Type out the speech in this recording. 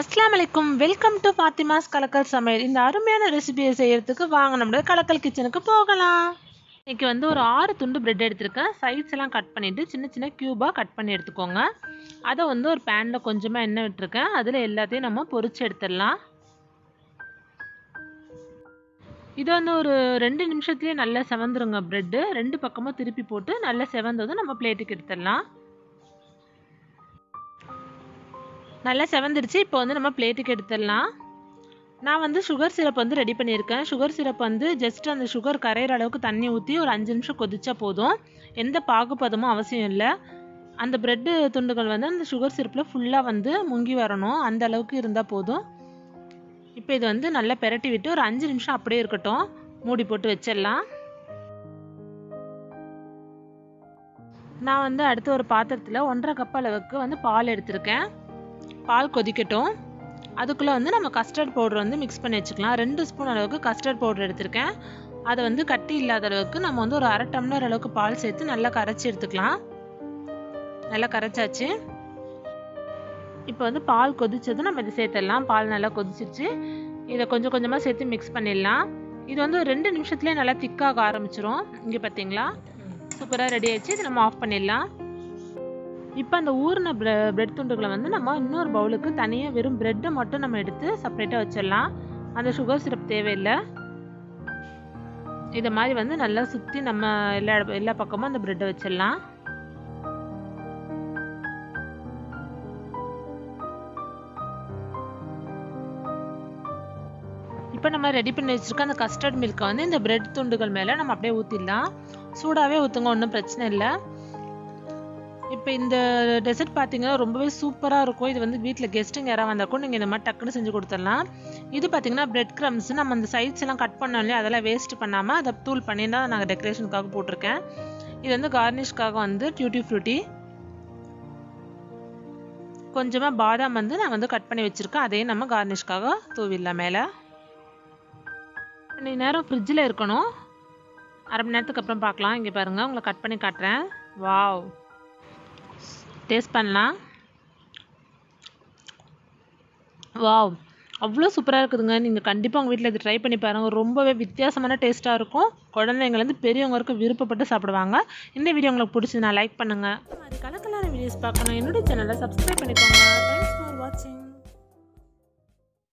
அஸ்லாம் வலைக்கும் welcome to பாத்திமாஸ் கலக்கல் சமையல். இந்த அருமையான ரெசிபியை செய்யறதுக்கு வாங்க நம்மளோட கலக்கல் கிச்சனுக்கு போகலாம். இன்னைக்கு வந்து ஒரு ஆறு துண்டு பிரெட் எடுத்திருக்கேன். சைட்ஸ் எல்லாம் கட் பண்ணிட்டு சின்ன சின்ன க்யூபாக கட் பண்ணி எடுத்துக்கோங்க. அதை வந்து ஒரு பேனில் கொஞ்சமாக எண்ணெய் விட்டுருக்கேன். அதில் எல்லாத்தையும் நம்ம பொறிச்சு எடுத்துடலாம். இது வந்து ஒரு ரெண்டு நிமிஷத்துலேயே நல்லா செவந்துருங்க ப்ரெட்டு ரெண்டு பக்கமும் திருப்பி போட்டு நல்லா செவந்ததும் நம்ம பிளேட்டுக்கு எடுத்துடலாம். நல்லா செவந்துடுச்சு இப்போ வந்து நம்ம பிளேட்டுக்கு எடுத்துடலாம். நான் வந்து சுகர் சிரப் வந்து ரெடி பண்ணியிருக்கேன். சுகர் சிரப் வந்து ஜஸ்ட் அந்த சுகர் கரையிற அளவுக்கு தண்ணி ஊற்றி ஒரு அஞ்சு நிமிஷம் கொதிச்சா போதும். எந்த பாகுபதமும் அவசியம் இல்லை. அந்த ப்ரெட்டு துண்டுகள் வந்து அந்த சுகர் சிரப்பில் ஃபுல்லாக வந்து முங்கி வரணும். அந்த அளவுக்கு இருந்தால் போதும். இப்போ இது வந்து நல்லா பெரட்டி விட்டு ஒரு அஞ்சு நிமிஷம் அப்படியே இருக்கட்டும். மூடி போட்டு வச்சிடலாம். நான் வந்து அடுத்து ஒரு பாத்திரத்தில் ஒன்றரை கப் அளவுக்கு வந்து பால் எடுத்திருக்கேன். பால் கொதிக்கட்டும். அதுக்குள்ளே வந்து நம்ம கஸ்டர்ட் பவுடர் வந்து மிக்ஸ் பண்ணி வச்சுக்கலாம். ரெண்டு ஸ்பூன் அளவுக்கு கஸ்டர்ட் பவுடர் எடுத்திருக்கேன். அதை வந்து கட்டி இல்லாத அளவுக்கு நம்ம வந்து ஒரு அரை டம்ளர் அளவுக்கு பால் சேர்த்து நல்லா கரைச்சி எடுத்துக்கலாம். நல்லா கரைச்சாச்சு. இப்போ வந்து பால் கொதிச்சதும் நம்ம இதை சேர்த்துடலாம். பால் நல்லா கொதிச்சிருச்சு. இதை கொஞ்சம் கொஞ்சமாக சேர்த்து மிக்ஸ் பண்ணிடலாம். இது வந்து ஒரு ரெண்டு நிமிஷத்துலேயே நல்லா திக்காக ஆரம்பிச்சிரும். இங்கே பார்த்தீங்களா சூப்பராக ரெடி ஆயிடுச்சு. இதை நம்ம ஆஃப் பண்ணிடலாம். இப்போ அந்த ஊறின ப்ரெ பிரெட் துண்டுகளை வந்து நம்ம இன்னொரு பவுலுக்கு தனியாக வெறும் ப்ரெட்டை மட்டும் நம்ம எடுத்து செப்பரேட்டாக வச்சிடலாம். அந்த சுகர் சிரப் தேவையில்லை. இதை மாதிரி வந்து நல்லா சுற்றி நம்ம எல்லா எல்லா பக்கமும் அந்த ப்ரெட்டை வச்சிடலாம். இப்போ நம்ம ரெடி பண்ணி வச்சுருக்க அந்த கஸ்டர்ட் மில்கை வந்து இந்த பிரெட் துண்டுகள் மேலே நம்ம அப்படியே ஊற்றிடலாம் சூடாகவே ஊற்றுங்க ஒன்றும் பிரச்சனை இல்லை. இப்போ இந்த டெசர்ட் பார்த்தீங்கன்னா ரொம்பவே சூப்பராக இருக்கும். இது வந்து வீட்டில் கெஸ்ட்டுங்க யாராவது வந்தாக்கும் நீங்கள் இந்த மாதிரி டக்குன்னு செஞ்சு கொடுத்துடலாம். இது பார்த்தீங்கன்னா பிரெட் க்ரம்ஸ் நம்ம அந்த சைட்ஸ் எல்லாம் கட் பண்ணோம் இல்லையா? அதெல்லாம் வேஸ்ட் பண்ணாமல் அதை தூள் பண்ணி தான் நாங்கள் டெக்கரேஷனுக்காக போட்டிருக்கேன். இது வந்து கார்னிஷ்காக வந்து டியூட்டி ஃப்ரூட்டி கொஞ்சமாக பாதாம் வந்து நான் வந்து கட் பண்ணி வச்சுருக்கேன். அதையும் நம்ம கார்னிஷ்காக தூவிடலாம் மேலே. ரெண்டு நேரம் ஃப்ரிட்ஜில் இருக்கணும். அரை மணி நேரத்துக்கு அப்புறம் பார்க்கலாம். இங்கே பாருங்கள் உங்களை கட் பண்ணி காட்டுறேன். வாவ் டேஸ்ட் பண்ணலாம். வாவ். அவ்வளோ சூப்பராக இருக்குதுங்க. நீங்கள் கண்டிப்பாக உங்கள் வீட்டில் இது ட்ரை பண்ணி பாருங்கள் ரொம்பவே வித்தியாசமான டேஸ்ட்டாக இருக்கும். குழந்தைங்கலேருந்து பெரியவங்க வரைக்கும் விருப்பப்பட்டு சாப்பிடுவாங்க. இந்த வீடியோ உங்களுக்கு பிடிச்சதுன்னா லைக் பண்ணுங்கள் அது கலக்கலான வீடியோஸ் பார்க்கணும். என்னோட சேனலை சப்ஸ்கிரைப் பண்ணிக்கோங்க. தேங்க்ஸ் ஃபார் வாட்சிங்